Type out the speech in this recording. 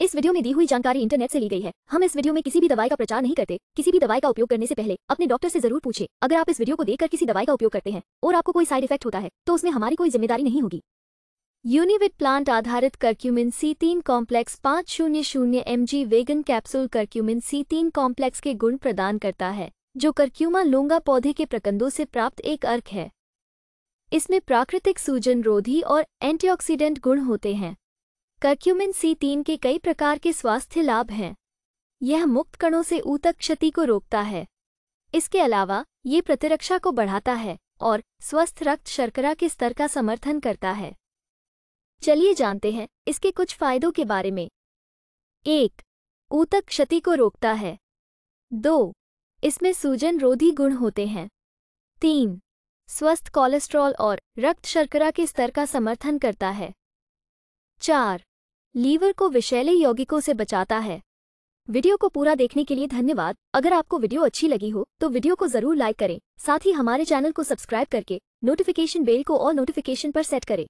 इस वीडियो में दी हुई जानकारी इंटरनेट से ली गई है। हम इस वीडियो में किसी भी दवाई का प्रचार नहीं करते। किसी भी दवाई का उपयोग करने से पहले अपने डॉक्टर से ज़रूर पूछे। अगर आप इस वीडियो को देखकर किसी दवाई का उपयोग करते हैं और आपको कोई साइड इफ़ेक्ट होता है तो उसमें हमारी कोई ज़िम्मेदारी नहीं होगी। यूनिविट प्लांट आधारित करक्यूमिन सी तीन कॉम्प्लेक्स पाँच शून्य शून्य M G vegan capsule curcumin C तीन कॉम्प्लेक्स के गुण प्रदान करता है, जो करक्यूमा लोंगा पौधे के प्रकंदों से प्राप्त एक अर्क है। इसमें प्राकृतिक सूजन रोधी और एंटीऑक्सीडेंट गुण होते हैं। करक्यूमिन सी तीन के कई प्रकार के स्वास्थ्य लाभ हैं। यह मुक्त कणों से ऊतक क्षति को रोकता है। इसके अलावा, ये प्रतिरक्षा को बढ़ाता है और स्वस्थ रक्त शर्करा के स्तर का समर्थन करता है। चलिए जानते हैं इसके कुछ फायदों के बारे में। एक, ऊतक क्षति को रोकता है। दो, इसमें सूजन रोधी गुण होते हैं। तीन, स्वस्थ कोलेस्ट्रॉल और रक्त शर्करा के स्तर का समर्थन करता है। चार लीवर को विषैले यौगिकों से बचाता है। वीडियो को पूरा देखने के लिए धन्यवाद। अगर आपको वीडियो अच्छी लगी हो तो वीडियो को ज़रूर लाइक करें। साथ ही हमारे चैनल को सब्सक्राइब करके, नोटिफिकेशन बेल को और नोटिफिकेशन पर सेट करें।